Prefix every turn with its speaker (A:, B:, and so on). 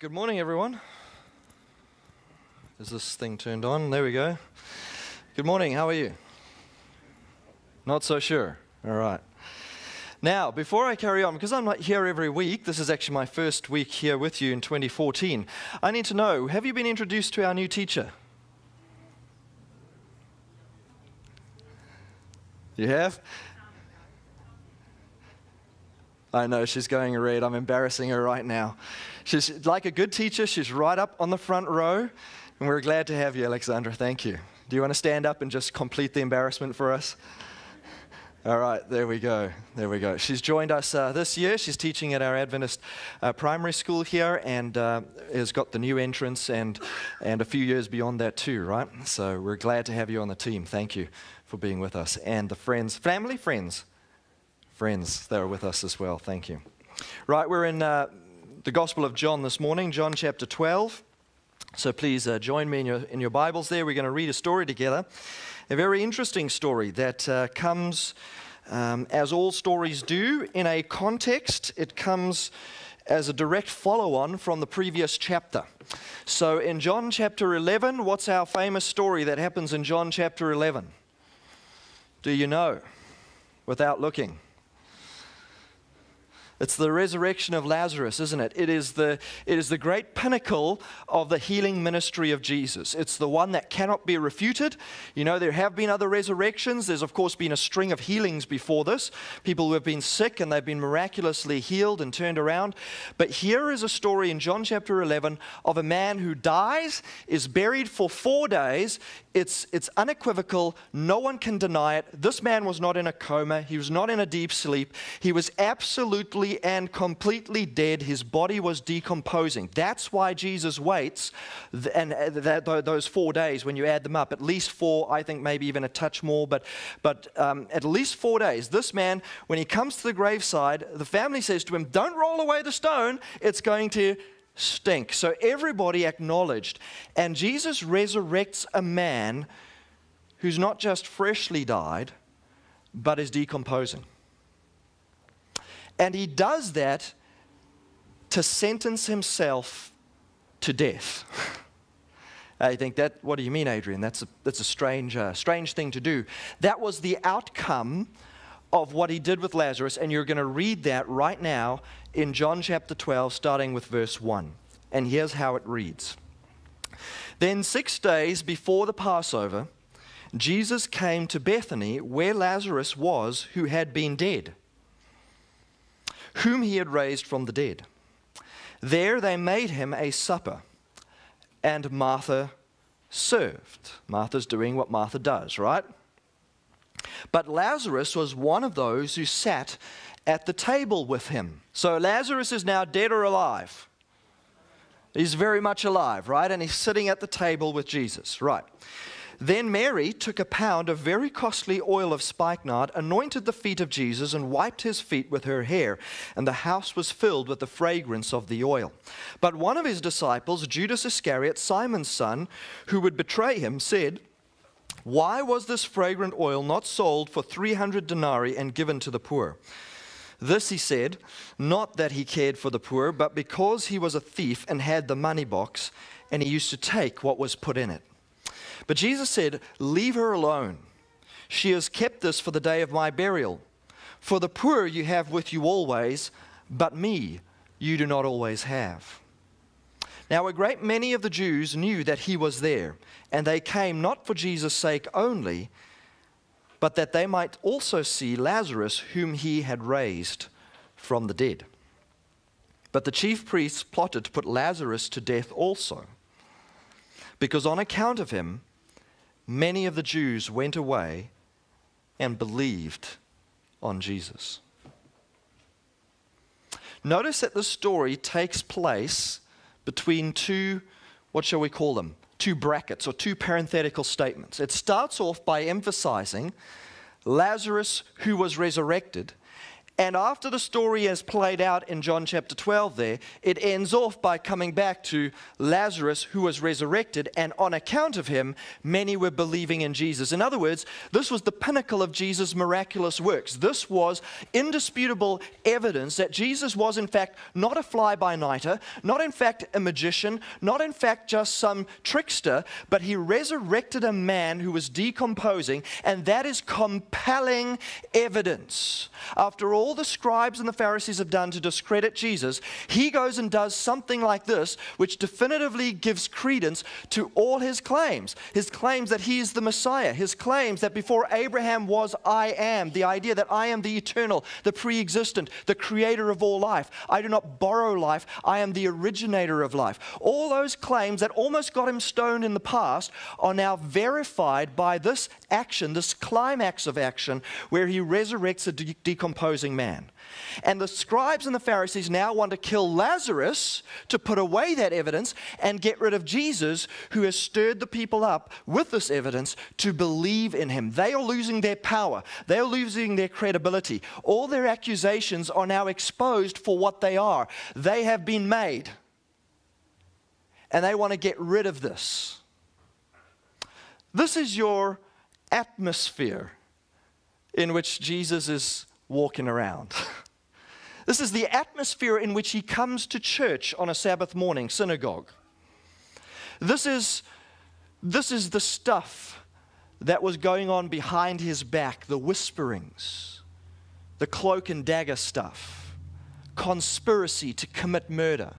A: Good morning, everyone. Is this thing turned on? There we go. Good morning, how are you? Not so sure. All right. Now, before I carry on, because I'm not here every week, this is actually my first week here with you in 2014, I need to know have you been introduced to our new teacher? You have? I know she's going red. I'm embarrassing her right now. She's like a good teacher. She's right up on the front row. And we're glad to have you, Alexandra. Thank you. Do you want to stand up and just complete the embarrassment for us? All right, there we go. There we go. She's joined us uh, this year. She's teaching at our Adventist uh, primary school here and uh, has got the new entrance and, and a few years beyond that too, right? So we're glad to have you on the team. Thank you for being with us. And the friends, family, friends, friends that are with us as well. Thank you. Right, we're in uh, the Gospel of John this morning, John chapter 12. So please uh, join me in your, in your Bibles there. We're going to read a story together. A very interesting story that uh, comes, um, as all stories do, in a context. It comes as a direct follow on from the previous chapter. So in John chapter 11, what's our famous story that happens in John chapter 11? Do you know? Without looking. It's the resurrection of Lazarus, isn't it? It is, the, it is the great pinnacle of the healing ministry of Jesus. It's the one that cannot be refuted. You know, there have been other resurrections. There's, of course, been a string of healings before this. People who have been sick and they've been miraculously healed and turned around. But here is a story in John chapter 11 of a man who dies, is buried for four days, it's, it's unequivocal. No one can deny it. This man was not in a coma. He was not in a deep sleep. He was absolutely and completely dead. His body was decomposing. That's why Jesus waits, and uh, those four days, when you add them up, at least four, I think maybe even a touch more, but, but um, at least four days. This man, when he comes to the graveside, the family says to him, Don't roll away the stone. It's going to stink. So everybody acknowledged. And Jesus resurrects a man who's not just freshly died, but is decomposing. And he does that to sentence himself to death. I think that, what do you mean, Adrian? That's a, that's a strange, uh, strange thing to do. That was the outcome of what he did with Lazarus, and you're going to read that right now in John chapter 12, starting with verse 1. And here's how it reads Then, six days before the Passover, Jesus came to Bethany, where Lazarus was, who had been dead, whom he had raised from the dead. There they made him a supper, and Martha served. Martha's doing what Martha does, right? But Lazarus was one of those who sat at the table with him. So Lazarus is now dead or alive? He's very much alive, right? And he's sitting at the table with Jesus, right? Then Mary took a pound of very costly oil of spikenard, anointed the feet of Jesus, and wiped his feet with her hair, and the house was filled with the fragrance of the oil. But one of his disciples, Judas Iscariot, Simon's son, who would betray him, said, why was this fragrant oil not sold for 300 denarii and given to the poor? This he said, not that he cared for the poor, but because he was a thief and had the money box, and he used to take what was put in it. But Jesus said, Leave her alone. She has kept this for the day of my burial. For the poor you have with you always, but me you do not always have. Now, a great many of the Jews knew that he was there, and they came not for Jesus' sake only, but that they might also see Lazarus, whom he had raised from the dead. But the chief priests plotted to put Lazarus to death also, because on account of him, many of the Jews went away and believed on Jesus. Notice that the story takes place between two, what shall we call them? Two brackets or two parenthetical statements. It starts off by emphasizing Lazarus, who was resurrected, And after the story has played out in John chapter 12, there, it ends off by coming back to Lazarus, who was resurrected, and on account of him, many were believing in Jesus. In other words, this was the pinnacle of Jesus' miraculous works. This was indisputable evidence that Jesus was, in fact, not a fly by nighter, not, in fact, a magician, not, in fact, just some trickster, but he resurrected a man who was decomposing, and that is compelling evidence. After all, all the scribes and the Pharisees have done to discredit Jesus, he goes and does something like this, which definitively gives credence to all his claims. His claims that he is the Messiah, his claims that before Abraham was, I am, the idea that I am the eternal, the pre existent, the creator of all life. I do not borrow life, I am the originator of life. All those claims that almost got him stoned in the past are now verified by this action, this climax of action, where he resurrects a de- decomposing man. And the scribes and the Pharisees now want to kill Lazarus to put away that evidence and get rid of Jesus, who has stirred the people up with this evidence to believe in him. They are losing their power, they are losing their credibility. All their accusations are now exposed for what they are. They have been made. And they want to get rid of this. This is your atmosphere in which Jesus is walking around. this is the atmosphere in which he comes to church on a Sabbath morning, synagogue. This is, this is the stuff that was going on behind his back the whisperings, the cloak and dagger stuff, conspiracy to commit murder.